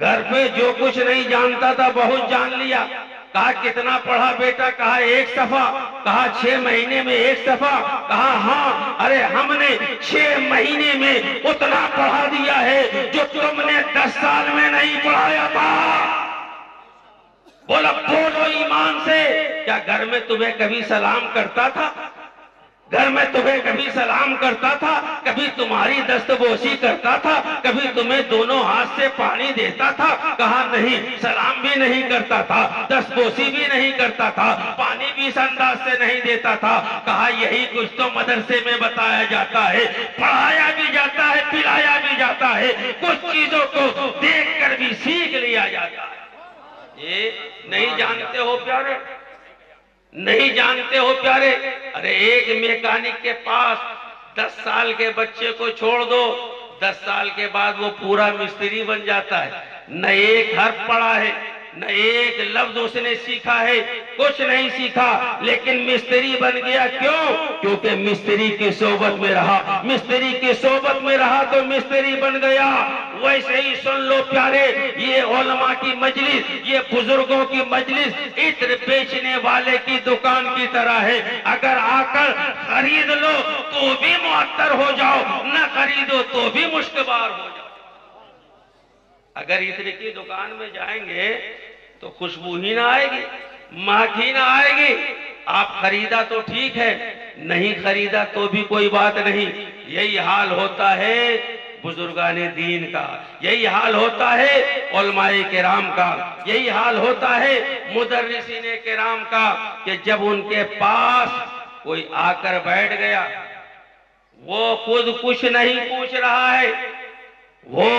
[SPEAKER 3] گھر پہ جو کچھ نہیں جانتا تھا، بہت جان لیا۔ کہا، کتنا پڑھا بیٹا؟ کہا، ایک صفحہ۔ کہا، چھ مہینے میں ایک صفحہ۔ کہا ہاں ارے، ہم نے چھ مہینے میں اتنا پڑھا دیا ہے جو تم نے دس سال میں نہیں پڑھایا تھا۔ بولا بولو ایمان سے؟ کیا گھر میں تمہیں کبھی سلام کرتا تھا؟ گھر میں تمہیں کبھی سلام کرتا تھا؟ کبھی تمہاری دست بوسی کرتا تھا؟ کبھی تمہیں دونوں ہاتھ سے پانی دیتا تھا؟ کہا نہیں، سلام بھی نہیں کرتا تھا دست بوسی بھی نہیں کرتا تھا، پانی بھی اس انداز سے نہیں دیتا تھا۔ کہا یہی کچھ تو مدرسے میں بتایا جاتا ہے، پڑھایا بھی جاتا ہے، پلایا بھی جاتا ہے، کچھ چیزوں کو دیکھ کر بھی سیکھ لیا جاتا ہے۔ یہ نہیں جانتے ہو پیارے۔ نہیں جانتے ہو پیارے۔ ارے ایک میکانک کے پاس دس سال کے بچے کو چھوڑ دو۔ دس سال کے بعد وہ پورا مستری بن جاتا ہے۔ نہ ایک حرف پڑا ہے۔ نہ ایک لفظ اس نے سیکھا ہے، کچھ نہیں سیکھا، لیکن مستری بن گیا۔ کیوں؟ کیونکہ مستری کی صحبت میں رہا۔ مستری کی صحبت میں رہا تو مستری بن گیا۔ ویسے ہی سن لو پیارے، یہ علماء کی مجلس، یہ بزرگوں کی مجلس عطر بیچنے والے کی دکان کی طرح ہے۔ اگر آ کر خرید لو تو بھی معطر ہو جاؤ، نہ خریدو تو بھی مشکبار ہو جاؤ۔ اگر عطر کی دکان میں جائیں گے تو خوشبو ہی نہ آئے گی، مہک ہی نہ آئے گی۔ آپ خریدا تو ٹھیک ہے، نہیں خریدا تو بھی کوئی بات نہیں۔ یہی حال ہوتا ہے بزرگان دین کا، یہی حال ہوتا ہے علماء کرام کا، یہی حال ہوتا ہے مدرسین کرام کا کہ جب ان کے پاس کوئی آ کر بیٹھ گیا، وہ خود کچھ نہیں پوچھ رہا ہے۔ وہ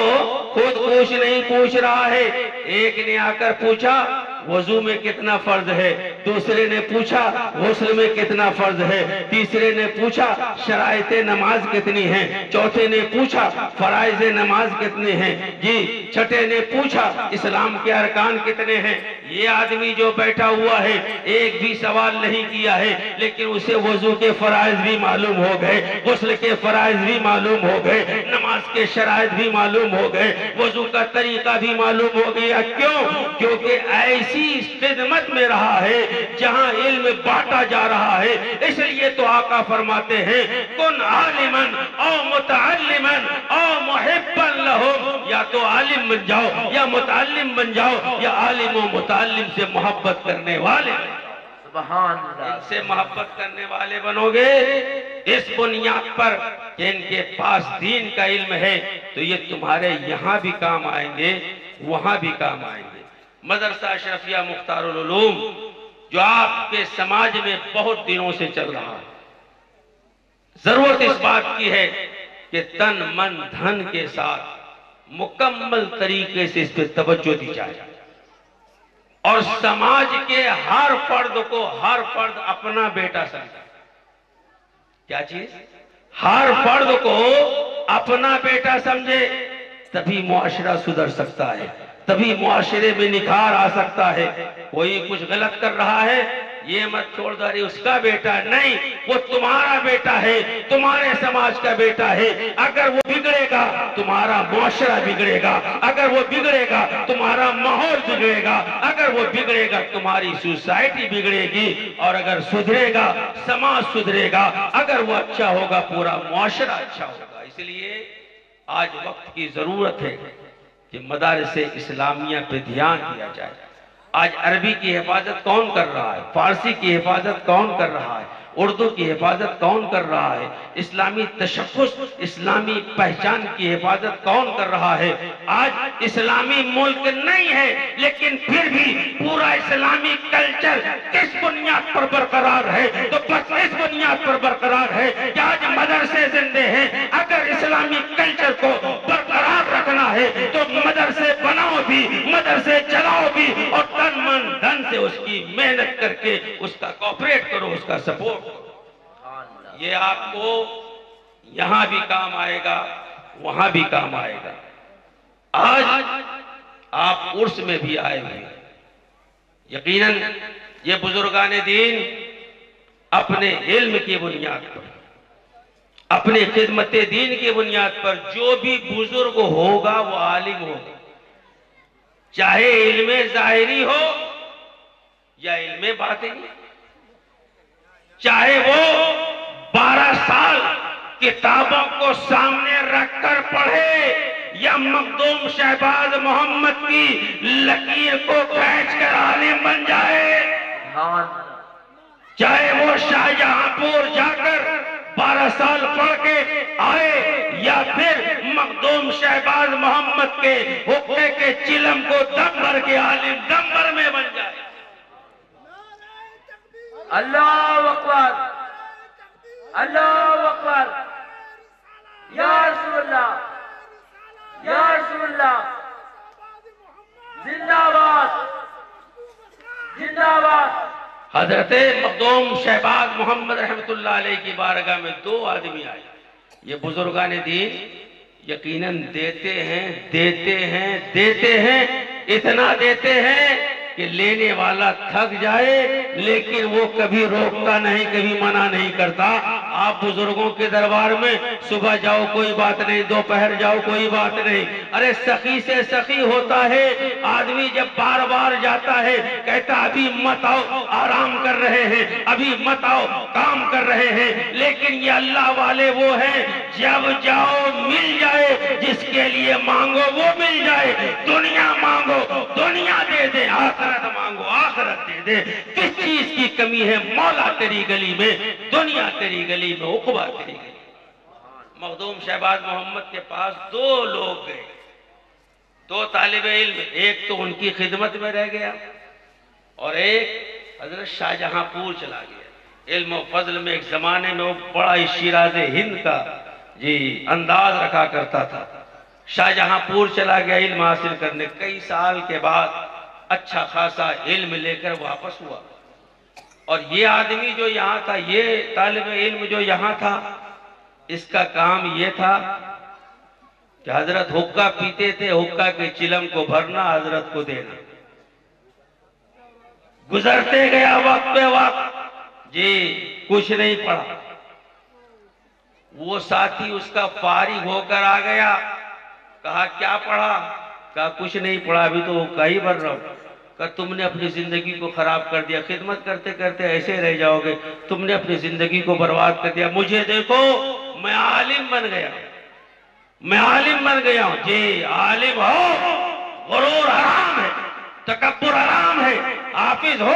[SPEAKER 3] خود کچھ نہیں پوچھ رہا ہے۔ ایک نے آ کر پوچھا، وضو میں کتنا فرض ہے؟ دوسرے نے پوچھا، غسل میں کتنا فرض ہے؟ تیسرے نے پوچھا، شرائط نماز کتنی ہیں؟ چوتھے نے پوچھا، فرائض نماز کتنے ہیں؟ جی چھٹے نے پوچھا، اسلام کے ارکان کتنے ہیں؟ یہ آدمی جو بیٹھا ہوا ہے، ایک بھی سوال نہیں کیا ہے، لیکن اسے وضو کے فرائض بھی معلوم ہو گئے، غسل کے فرائض بھی معلوم ہو گئے، نماز کے شرائط بھی معلوم ہو گئے، وضو کا طریقہ بھی معلوم ہو گیا۔ کیوں؟ کیونکہ ایسی خدمت میں رہا ہے جہاں علم بانٹا جا رہا ہے اس لیے تو آقا فرماتے ہیں کن عالمن او متعلمن او محبن لہو یا تو عالم بن جاؤ یا متعلم بن جاؤ یا عالم و متعلم سے محبت کرنے والے۔ ان سے محبت کرنے والے بنو گے۔ اس بنیاد پر کہ ان کے پاس دین کا علم ہے تو یہ تمہارے یہاں بھی کام آئیں گے وہاں بھی کام آئیں گے۔ مدرسہ اشرفیہ مختار العلوم جو آپ کے سماج میں بہت دنوں سے چل رہا ہے۔ ضرورت اس بات کی ہے کہ تن من دھن کے ساتھ مکمل طریقے سے اس پہ توجہ دی جائے۔ اور سماج کے ہر فرد کو ہر فرد اپنا بیٹا سمجھے۔ کیا چیز؟ ہر فرد کو اپنا بیٹا سمجھے، تبھی معاشرہ سدھر سکتا ہے۔ تبھی معاشرے میں نکھار آ سکتا ہے۔ کوئی کچھ غلط کر رہا ہے، یہ مت چھوڑ دو، ارے اس کا بیٹا نہیں، وہ تمہارا بیٹا ہے، تمہارے سماج کا بیٹا ہے۔ اگر وہ بگڑے گا، تمہارا معاشرہ بگڑے گا۔ اگر وہ بگڑے گا، تمہارا ماحول بگڑے گا۔ اگر وہ بگڑے گا، تمہاری سوسائٹی بگڑے گی۔ اور اگر سدھرے گا، سماج سدھرے گا۔ اگر وہ اچھا ہوگا، پورا معاشرہ اچھا ہوگا۔ اس لیے آج وقت کی ضرورت ہے۔ کہ مدارس اسلامیہ پہ دھیان دیا جائے۔ آج عربی کی حفاظت کون کر رہا ہے؟ فارسی کی حفاظت کون کر رہا ہے؟ اردو کی حفاظت کون کر رہا ہے؟ اسلامی تشخص، اسلامی پہچان کی حفاظت کون کر رہا ہے؟ آج اسلامی ملک نہیں ہے، لیکن پھر بھی پورا اسلامی کلچر کس بنیاد پر برقرار ہے۔ تو بس اس بنیاد پر برقرار ہے کہ آج مدرسے زندے ہیں۔ اگر اسلامی کلچر کو برقرار رکھنا ہے، تو مدرسے بناؤ بھی، مدرسے چلاؤ بھی اور تن من دھن سے اس کی محنت کر کے اس کا کوپریٹ کرو، اس کا سپورٹ یہ آپ کو یہاں بھی کام آئے گا، وہاں بھی کام آئے گا۔ آج آپ عرس میں بھی آئے ہوئے ہیں۔ یقیناً یہ بزرگان دین اپنے علم کی بنیاد پر، اپنے خدمت دین کی بنیاد پر جو بھی بزرگ ہوگا وہ عالم ہوگا۔ چاہے علم ظاہری ہو یا علم باطنی، چاہے وہ بارہ سال کتابوں کو سامنے رکھ کر پڑھے یا مخدوم شہباز محمد کی لکیر کو کھینچ کر عالم بن جائے۔ چاہے وہ شاہجہاں پور جا کر بارہ سال پڑھ کے آئے یا پھر مخدوم شہباز محمد کے حقے کے چلم کو دم بھر کے عالم دم بھر میں بن جائے۔
[SPEAKER 2] اللہ اکبر۔ اللہ اکبر۔ یا رسول اللہ۔ یا رسول اللہ۔ زندہ باد۔ زندہ باد۔
[SPEAKER 3] حضرت مخدوم شہباز محمد رحمت اللہ علیہ کی بارگاہ میں دو آدمی آئے۔ یہ بزرگان دین یقیناً دیتے ہیں دیتے ہیں دیتے ہیں، اتنا دیتے ہیں کہ لینے والا تھک جائے، لیکن وہ کبھی روکتا نہیں، کبھی منع نہیں کرتا۔ آپ بزرگوں کے دربار میں صبح جاؤ، کوئی بات نہیں، دوپہر جاؤ، کوئی بات نہیں۔ ارے سخی سے سخی ہوتا ہے۔ آدمی جب بار بار جاتا ہے، کہتا ابھی مت آؤ، آرام کر رہے ہیں، ابھی مت آؤ، کام کر رہے ہیں۔ لیکن یہ اللہ والے وہ ہیں، جب جاؤ مل جائے، جس کے لیے مانگو وہ مل جائے۔ دنیا مانگو، دنیا دے دے آخرت مانگو، آخرت دے دے۔ کس چیز کی کمی ہے، مولا تیری گلی میں، دنیا تیری گلی میں، اقبا تیری گلی مخدوم شہباز محمد کے پاس دو لوگ گئے۔ دو طالب علم، ایک تو ان کی خدمت میں رہ گیا اور ایک حضرت شاہ جہاں پور چلا گیا۔ علم و فضل میں ایک زمانے میں وہ بڑا ہی شیراز ہند کا جی انداز رکھا کرتا تھا۔ شاہ جہاں پور چلا گیا، علم حاصل کرنے کئی سال کے بعد اچھا خاصا علم لے کر واپس ہوا۔ اور یہ آدمی جو یہاں تھا، یہ طالب علم جو یہاں تھا، اس کا کام یہ تھا کہ حضرت حکا پیتے تھے حکا کے چلم کو بھرنا، حضرت کو دینا۔ گزرتے گیا وقت پہ وقت۔ جی کچھ نہیں پڑا وہ ساتھی اس کا فارغ ہو کر آ گیا، کہا، کیا پڑھا؟ کہا، کچھ نہیں پڑھا، ابھی تو وہ کہیں بھر رہا ہوں۔ کہا تم نے اپنی زندگی کو خراب کر دیا، خدمت کرتے کرتے ایسے رہ جاؤ گے، تم نے اپنی زندگی کو برباد کر دیا۔ مجھے دیکھو، میں عالم بن گیا میں عالم بن گیا ہوں۔ جی عالم ہو، غرور حرام ہے، تکبر حرام ہے، حافظ ہو،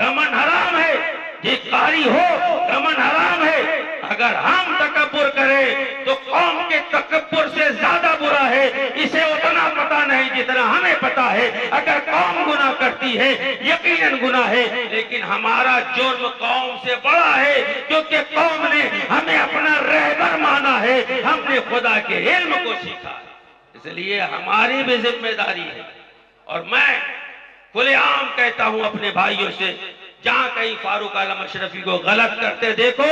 [SPEAKER 3] گمن حرام ہے جی قاری ہو، گمن حرام ہے۔ اگر ہم تکبر کریں تو قوم کے تکبر سے زیادہ برا ہے، اسے اتنا پتا نہیں جتنا ہمیں پتا ہے۔ اگر قوم گناہ کرتی ہے، یقیناً گناہ ہے۔ لیکن ہمارا جرم قوم سے بڑا ہے، کیونکہ قوم نے ہمیں اپنا رہبر مانا ہے۔ ہم نے خدا کے علم کو سیکھا۔ ہے اس لیے ہماری بھی ذمہ داری ہے۔ اور میں کھلے عام کہتا ہوں اپنے بھائیوں سے جہاں کہیں فاروق عالم اشرفی کو غلط کرتے دیکھو،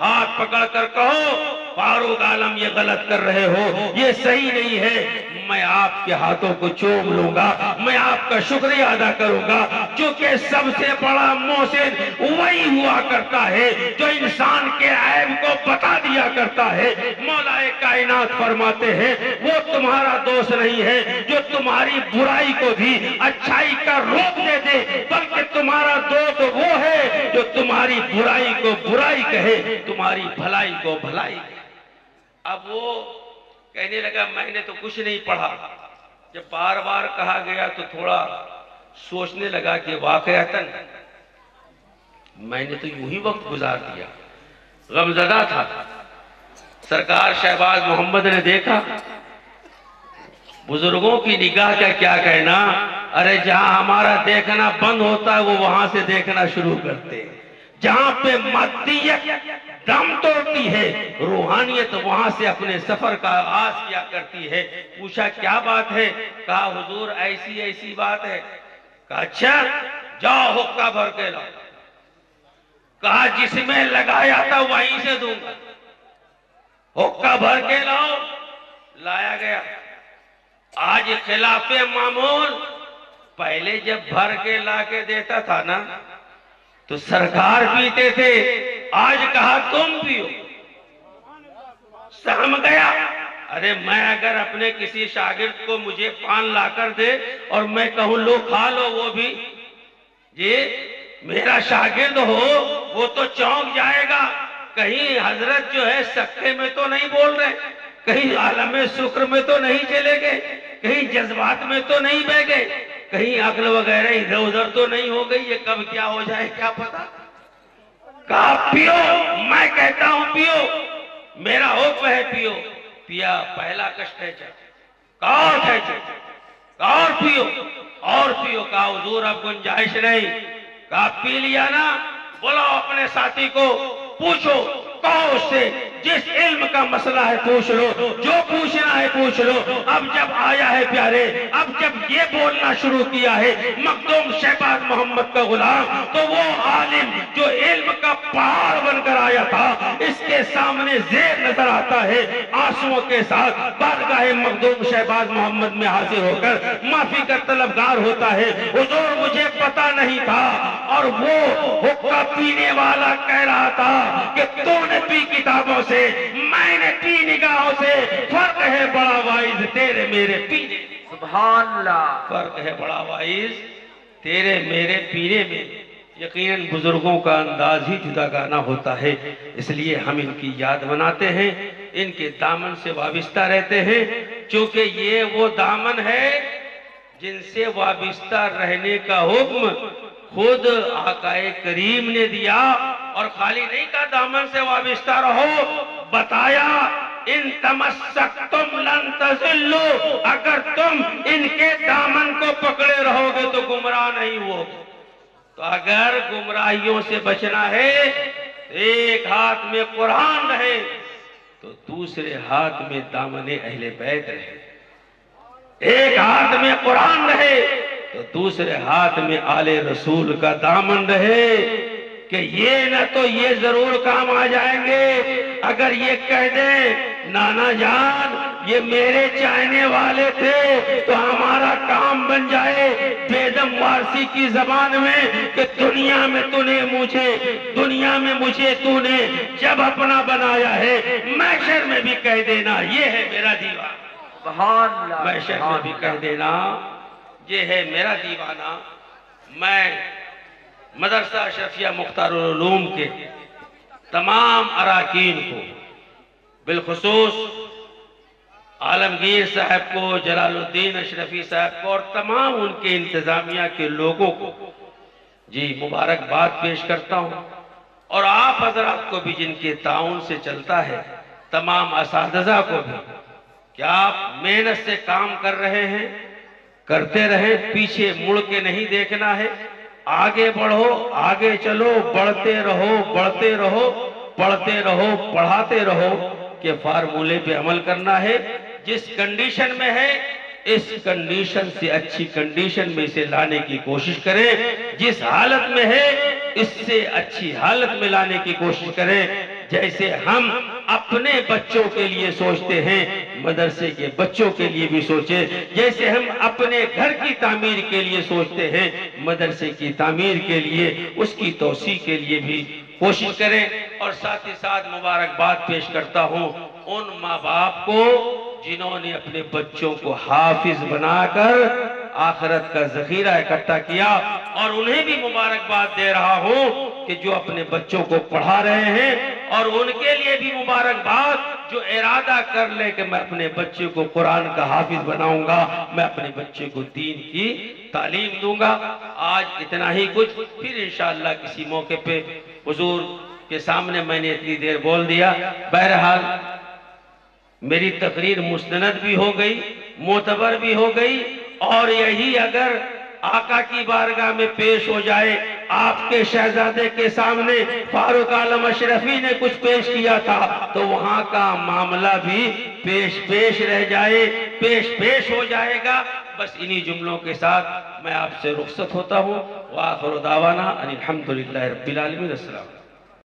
[SPEAKER 3] ہاتھ پکڑ کر کہو، فاروق عالم یہ غلط کر رہے ہو، یہ صحیح نہیں ہے۔ میں آپ کے ہاتھوں کو چوم لوں گا، میں آپ کا شکریہ ادا کروں گا۔ کیونکہ سب سے بڑا محسن وہی ہوا کرتا ہے، جو انسان کے عیب کو بتا دیا کرتا ہے۔ مولا کائنات فرماتے ہیں، وہ تمہارا دوست نہیں ہے، جو تمہاری برائی کو بھی اچھائی کا روپ دے دے، بلکہ تمہارا دوست وہ ہے جو تمہاری برائی کو برائی کہے، تمہاری بھلائی کو بھلائی کہے۔ اب وہ کہنے لگا، میں نے تو کچھ نہیں پڑھا۔ جب بار بار کہا گیا تو تھوڑا سوچنے لگا کہ واقعتاً میں نے تو یوں ہی وقت گزار دیا۔ غمزدہ تھا۔ سرکار شہباز محمد نے دیکھا۔ بزرگوں کی نگاہ کا کیا کہنا۔ ارے جہاں ہمارا دیکھنا بند ہوتا ہے، وہ وہاں سے دیکھنا شروع کرتے ہیں۔ جہاں پہ مادیت دم توڑتی ہے، روحانیت وہاں سے اپنے سفر کا آغاز کیا کرتی ہے۔ پوچھا کیا بات ہے؟ کہا، حضور ایسی ایسی بات ہے۔ کہا اچھا جاؤ حقہ بھر کے لاؤ۔ کہا جس میں لگایا تھا وہیں سے دوں گا۔ حقہ بھر کے لاؤ۔ لایا گیا۔ آج خلاف معمول۔ پہلے جب بھر کے لا کے دیتا تھا نا، تو سرکار پیتے تھے۔ آج کہا تم پیو۔ سہم گیا۔ ارے میں اگر اپنے کسی شاگرد کو مجھے پان لا کر دے اور میں کہوں لو کھا لو وہ بھی جی میرا شاگرد ہو، وہ تو چونک جائے گا۔ کہیں حضرت جو ہے سکتے میں تو نہیں بول رہے، کہیں عالم شکر میں تو نہیں چلے گئے، کہیں جذبات میں تو نہیں بہ گئے، کہیں عقل وغیرہ ادھر ادھر تو نہیں ہو گئی، یہ کب کیا ہو جائے، کیا پتا کہا، پیو، میں کہتا ہوں، پیو، میرا حکم ہے، پیو۔ پیا پہلا کشٹ ہے چاہ اور اور پیو اور پیو۔ کہا، حضور، اب گنجائش نہیں۔ کہا پی لیا نا بلاؤ اپنے ساتھی کو پوچھو کہو اس سے جس علم کا مسئلہ ہے پوچھ لو، جو پوچھنا ہے پوچھ لو۔ اب جب آیا ہے پیارے، اب جب یہ بولنا شروع کیا ہے مخدوم شہباز محمد کا غلام، تو وہ عالم جو علم کا پہاڑ بن کر آیا تھا، اس کے سامنے زیر نظر آتا ہے، آنسوؤں کے ساتھ بارگاہ مخدوم شہباز محمد میں حاضر ہو کر معافی کا طلبگار ہوتا ہے۔ حضور، مجھے پتا نہیں تھا۔ اور وہ حقہ پینے والا کہہ رہا تھا کہ تو نے پی کتابوں سے میں نے پی نگاہوں سے فرق ہے بڑا وائز تیرے میرے پینے
[SPEAKER 2] سبحان اللہ۔
[SPEAKER 3] فرق ہے بڑا وائز تیرے میرے پینے میں۔ یقیناً بزرگوں کا انداز ہی جدا گانا ہوتا ہے۔ اس لیے ہم ان کی یاد مناتے ہیں ان کے دامن سے وابستہ رہتے ہیں۔ چونکہ یہ وہ دامن ہے جن سے وابستہ رہنے کا حکم خود آقا کریم نے دیا اور خالی نہیں کہا دامن سے وابستہ رہو، بتایا، ان تمسکتم لن تزلو اگر تم ان کے دامن کو پکڑے رہو گے تو گمراہ نہیں ہوگے تو اگر گمراہیوں سے بچنا ہے، ایک ہاتھ میں قرآن رہے، تو دوسرے ہاتھ میں دامن اہل بیت رہے۔ ایک ہاتھ میں قرآن رہے تو دوسرے ہاتھ میں آل رسول کا دامن رہے کہ یہ نہ تو یہ ضرور کام آ جائیں گے۔ اگر یہ کہہ دیں نانا جان یہ میرے چاہنے والے تھے تو ہمارا کام بن جائے۔ بیدم وارسی کی زبان میں کہ دنیا میں تو نے مجھے دنیا میں مجھے تو نے جب اپنا بنایا ہے۔ محشر میں بھی کہہ دینا یہ ہے میرا دیوان محشر میں بھی۔ کہہ دینا یہ ہے میرا دیوانہ، میں مدرسہ اشرفیہ مختار العلوم کے تمام اراکین کو بالخصوص عالمگیر صاحب کو، جلال الدین اشرفی صاحب کو اور تمام ان کے انتظامیہ کے لوگوں کو جی مبارکباد پیش کرتا ہوں۔ اور آپ حضرات کو بھی جن کے تعاون سے چلتا ہے، تمام اساتذہ کو بھی، کہ آپ محنت سے کام کر رہے ہیں۔ کرتے رہیں پیچھے مڑ کے نہیں دیکھنا ہے۔ آگے بڑھو، آگے چلو، بڑھتے رہو بڑھتے رہو، پڑھتے رہو، پڑھاتے رہو کہ فارمولے پہ عمل کرنا ہے۔ جس کنڈیشن میں ہے، اس کنڈیشن سے اچھی کنڈیشن میں اسے لانے کی کوشش کریں۔ جس حالت میں ہے، اس سے اچھی حالت میں لانے کی کوشش کریں۔ جیسے ہم اپنے بچوں کے لیے سوچتے ہیں، مدرسے کے بچوں کے لیے بھی سوچیں۔ جیسے ہم اپنے گھر کی تعمیر کے لیے سوچتے ہیں، مدرسے کی تعمیر کے لیے، اس کی توسیع کے لیے بھی کوشش کریں۔ اور ساتھ ہی ساتھ مبارکباد پیش کرتا ہوں ان ماں باپ کو، جنہوں نے اپنے بچوں کو حافظ بنا کر آخرت کا ذخیرہ اکٹھا کیا اور انہیں بھی مبارکباد دے رہا ہوں کہ جو اپنے بچوں کو پڑھا رہے ہیں اور ان کے لیے بھی مبارکباد جو ارادہ کر لے کہ میں اپنے بچے کو قرآن کا حافظ بناؤں گا، میں اپنے بچے کو دین کی تعلیم دوں گا۔ آج اتنا ہی کچھ، پھر انشاءاللہ کسی موقع پہ حضور کے سامنے میں نے اتنی دیر بول دیا۔ بہرحال میری تقریر مستند بھی ہو گئی، معتبر بھی ہو گئی۔ اور یہی اگر آقا کی بارگاہ میں پیش ہو جائے، آپ کے شہزادے کے سامنے فاروق عالم اشرفی نے کچھ پیش کیا تھا، تو وہاں کا معاملہ بھی پیش پیش رہ جائے، پیش پیش ہو جائے گا۔ بس انہی جملوں کے ساتھ میں آپ سے رخصت ہوتا ہوں۔ وآخر دعوانا ان الحمدللہ رب العالمین، السلام